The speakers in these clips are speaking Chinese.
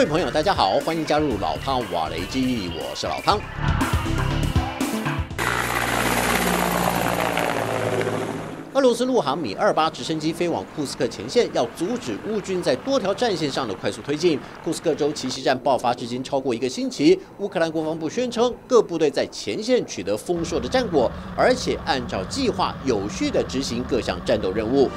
各位朋友，大家好，欢迎加入老汤瓦雷基，我是老汤。俄罗斯陆航米二八直升机飞往库斯克前线，要阻止乌军在多条战线上的快速推进。库斯克州奇袭战爆发至今超过一个星期，乌克兰国防部宣称各部队在前线取得丰硕的战果，而且按照计划有序地执行各项战斗任务。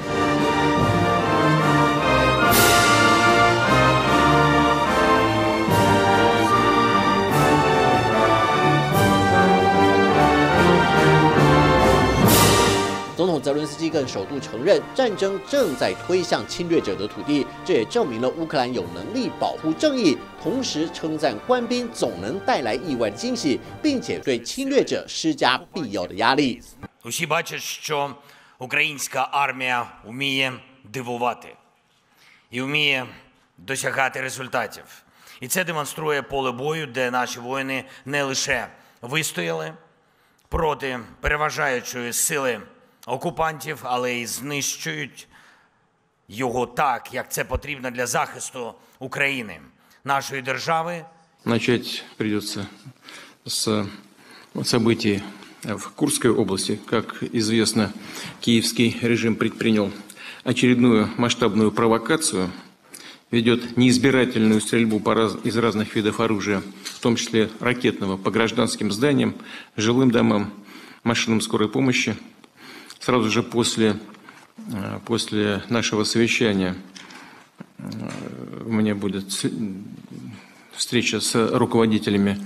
更首度承认，战争正在推向侵略者的土地，这也证明了乌克兰有能力保护正义。同时称赞官兵总能带来意外的惊喜，并且对侵略者施加必要的压力。Усі бачать, що українська армія вміє дивувати і вміє досягати результатів. І це демонструє поле бою, де наші воїни не лише вистояли проти переважаючої сили окупантів, але й знищують його так, як це потрібно для захисту України, нашої держави. Начать придется с событий в Курской области. Как известно, киевский режим предпринял очередную масштабную провокацию, ведет неизбирательную стрельбу по раз, из разных видов оружия, в том числе ракетного, по гражданским зданиям, жилым домам, машинам скорой помощи – сразу же после, э, после нашего совещания э, у меня будет встреча с руководителями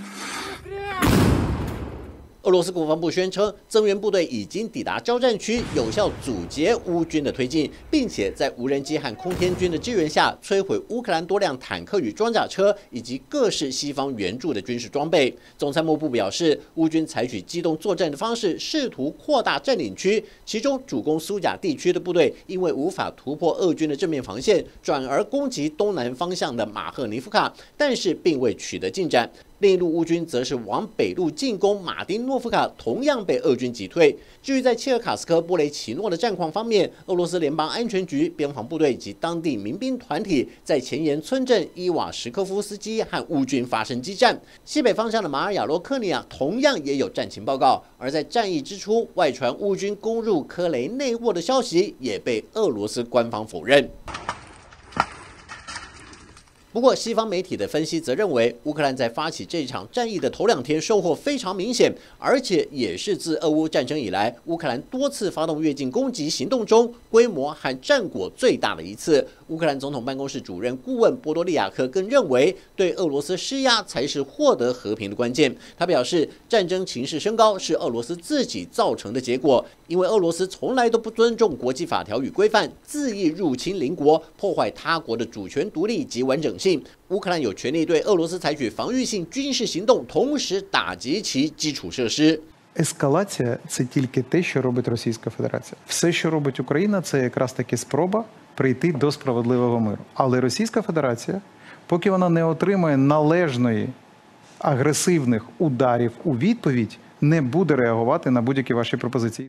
俄罗斯国防部宣称，增援部队已经抵达交战区，有效阻截乌军的推进，并且在无人机和空天军的支援下，摧毁乌克兰多辆坦克与装甲车，以及各式西方援助的军事装备。总参谋部表示，乌军采取机动作战的方式，试图扩大占领区，其中主攻苏甲地区的部队，因为无法突破俄军的正面防线，转而攻击东南方向的马赫尼夫卡，但是并未取得进展。另一路乌军则是往北路进攻马丁诺夫卡，同样被俄军击退。至于在切尔卡斯科波雷奇诺的战况方面，俄罗斯联邦安全局、边防部队及当地民兵团体在前沿村镇伊瓦什科夫斯基和乌军发生激战。西北方向的马尔雅洛克尼亚同样也有战情报告。而在战役之初，外传乌军攻入科雷内沃的消息也被俄罗斯官方否认。不过，西方媒体的分析则认为，乌克兰在发起这场战役的头两天收获非常明显，而且也是自俄乌战争以来，乌克兰多次发动越境攻击行动中规模和战果最大的一次。乌克兰总统办公室主任顾问波多利亚克更认为，对俄罗斯施压才是获得和平的关键。他表示，战争情势升高是俄罗斯自己造成的结果，因为俄罗斯从来都不尊重国际法条与规范，恣意入侵邻国，破坏他国的主权独立及完整性。乌克兰有权利对俄罗斯采取防御性军事行动，同时打击其基础设施。Ескалація це тільки те, що робить Російська Федерація. Все, що робить Україна, це якраз таки спроба прийти до справедливого миру. Але Російська Федерація, поки вона не отримає належної агресивних ударів у відповідь, не буде реагувати на будь-які ваші пропозиції.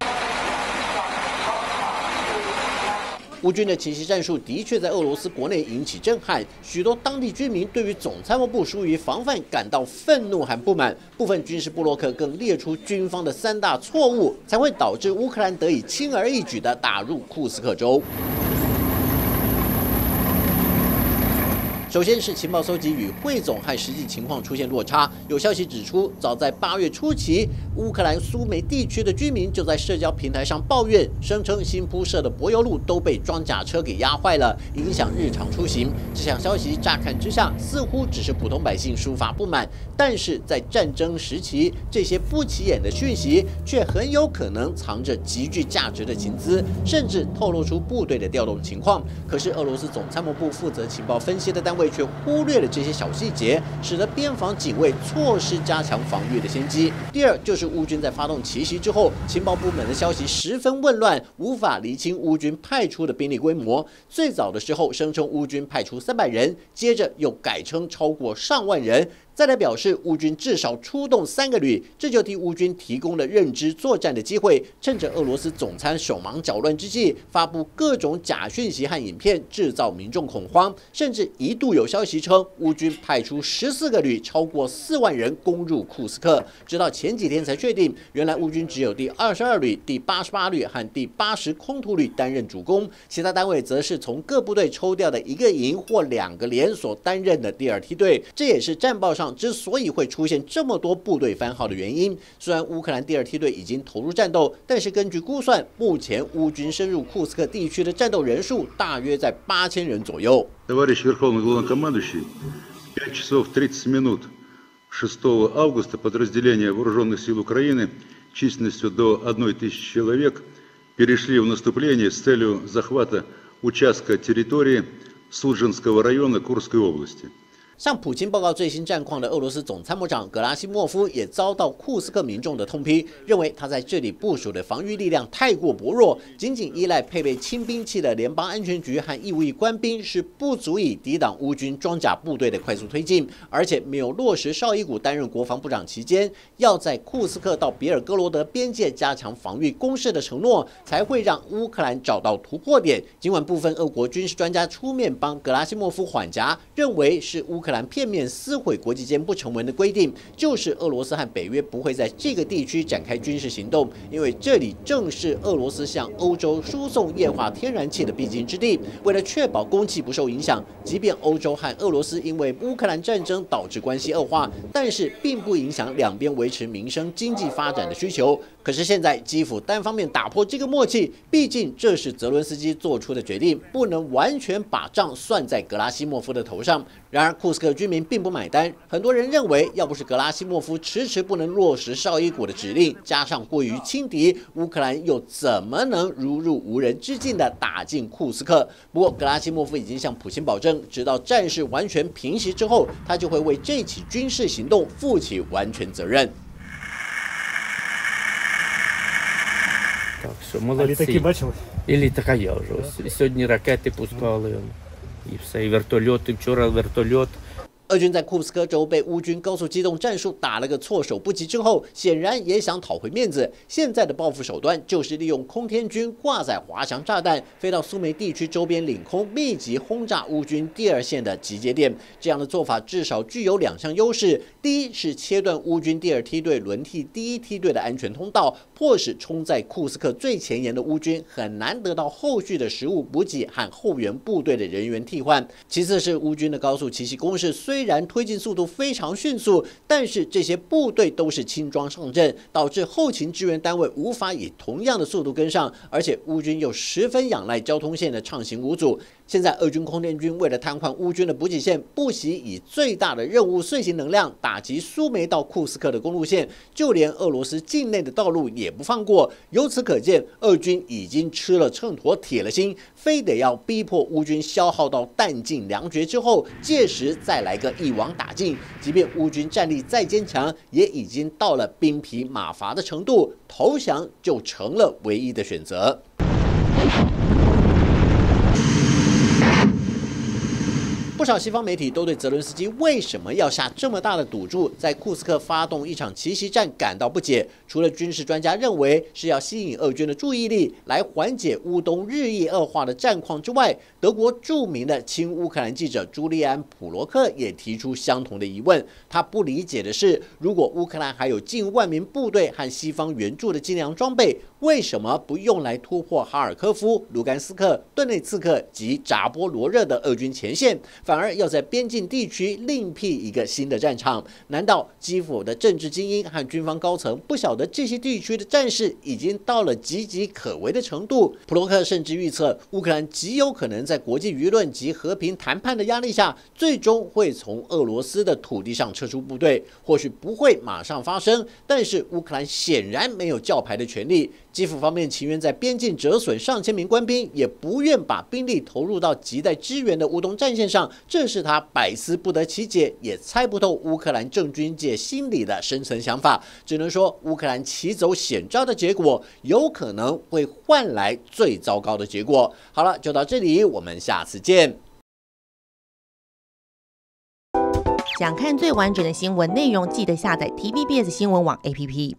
乌军的奇袭战术的确在俄罗斯国内引起震撼，许多当地居民对于总参谋部疏于防范感到愤怒和不满。部分军事布洛克更列出军方的三大错误，才会导致乌克兰得以轻而易举地打入库斯克州。首先是情报搜集与汇总和实际情况出现落差。有消息指出，早在八月初期，乌克兰苏梅地区的居民就在社交平台上抱怨，声称新铺设的柏油路都被装甲车给压坏了，影响日常出行。这项消息乍看之下似乎只是普通百姓抒发不满，但是在战争时期，这些不起眼的讯息却很有可能藏着极具价值的情资，甚至透露出部队的调动情况。可是俄罗斯总参谋部负责情报分析的单位。却忽略了这些小细节，使得边防警卫错失加强防御的先机。第二，就是乌军在发动奇袭之后，情报部门的消息十分混乱，无法厘清乌军派出的兵力规模。最早的时候声称乌军派出三百人，接着又改称超过上万人。再来表示乌军至少出动三个旅，这就替乌军提供了认知作战的机会。趁着俄罗斯总参手忙脚乱之际，发布各种假讯息和影片，制造民众恐慌，甚至一度有消息称乌军派出十四个旅，超过四万人攻入库斯克。直到前几天才确定，原来乌军只有第二十二旅、第八十八旅和第八十空突旅担任主攻，其他单位则是从各部队抽调的一个营或两个连所担任的第二梯队。这也是战报上之所以会出现这么多部队番号的原因。虽然乌克兰第二梯队已经投入战斗，但是根据估算，目前乌军深入库斯克地区的战斗人数大约在八千人左右。Товарищ Верховный Главнокомандующий, 5 часов 30 минут 6 августа подразделения Вооруженных сил Украины численностью до 1 тысячи человек перешли в наступление с целью захвата участка территории Суджинского района Курской области. 向普京报告最新战况的俄罗斯总参谋长格拉西莫夫也遭到库斯克民众的痛批，认为他在这里部署的防御力量太过薄弱，仅仅依赖配备轻兵器的联邦安全局和义务役官兵是不足以抵挡乌军装甲部队的快速推进，而且没有落实绍伊古担任国防部长期间要在库斯克到比尔哥罗德边界加强防御攻势的承诺，才会让乌克兰找到突破点。尽管部分俄国军事专家出面帮格拉西莫夫缓颊，认为是乌克。克兰片面撕毁国际间不成文的规定，就是俄罗斯和北约不会在这个地区展开军事行动，因为这里正是俄罗斯向欧洲输送液化天然气的必经之地。为了确保供气不受影响，即便欧洲和俄罗斯因为乌克兰战争导致关系恶化，但是并不影响两边维持民生经济发展的需求。可是现在基辅单方面打破这个默契，毕竟这是泽伦斯基做出的决定，不能完全把账算在格拉西莫夫的头上。然而库斯克居民并不买单，很多人认为，要不是格拉西莫夫迟迟不能落实绍伊古的指令，加上过于轻敌，乌克兰又怎么能如入无人之境的打进库斯克？不过格拉西莫夫已经向普京保证，直到战事完全平息之后，他就会为这起军事行动负起完全责任。що молодці. літаки бачили? І літака я вже. Ось. І сьогодні ракети пускали. І все, і вертольоти. Вчора вертольот 俄军在库斯科州被乌军高速机动战术打了个措手不及之后，显然也想讨回面子。现在的报复手段就是利用空天军挂载滑翔炸弹，飞到苏梅地区周边领空，密集轰炸乌军第二线的集结点。这样的做法至少具有两项优势：第一是切断乌军第二梯队轮替第一梯队的安全通道，迫使冲在库斯克最前沿的乌军很难得到后续的食物补给和后援部队的人员替换；其次是乌军的高速奇袭攻势虽虽然推进速度非常迅速，但是这些部队都是轻装上阵，导致后勤支援单位无法以同样的速度跟上，而且乌军又十分仰赖交通线的畅行无阻。现在，俄军空天军为了瘫痪乌军的补给线，不惜以最大的任务遂行能量打击苏梅到库斯克的公路线，就连俄罗斯境内的道路也不放过。由此可见，俄军已经吃了秤砣，铁了心，非得要逼迫乌军消耗到弹尽粮绝之后，届时再来个一网打尽。即便乌军战力再坚强，也已经到了兵疲马乏的程度，投降就成了唯一的选择。不少西方媒体都对泽伦斯基为什么要下这么大的赌注，在库斯克发动一场奇袭战感到不解。除了军事专家认为是要吸引俄军的注意力，来缓解乌东日益恶化的战况之外，德国著名的亲乌克兰记者朱利安·普罗克也提出相同的疑问。他不理解的是，如果乌克兰还有近万名部队和西方援助的精良装备，为什么不用来突破哈尔科夫、卢甘斯克、顿内茨克及扎波罗热的俄军前线？反而要在边境地区另辟一个新的战场？难道基辅的政治精英和军方高层不晓得这些地区的战事已经到了岌岌可危的程度？普洛克甚至预测，乌克兰极有可能在国际舆论及和平谈判的压力下，最终会从俄罗斯的土地上撤出部队。或许不会马上发生，但是乌克兰显然没有叫牌的权利。基辅方面情愿在边境折损上千名官兵，也不愿把兵力投入到亟待支援的乌东战线上，这是他百思不得其解，也猜不透乌克兰政军界心里的深层想法。只能说，乌克兰棋走险招的结果，有可能会换来最糟糕的结果。好了，就到这里，我们下次见。想看最完整的新闻内容，记得下载 TVBS 新闻网 APP。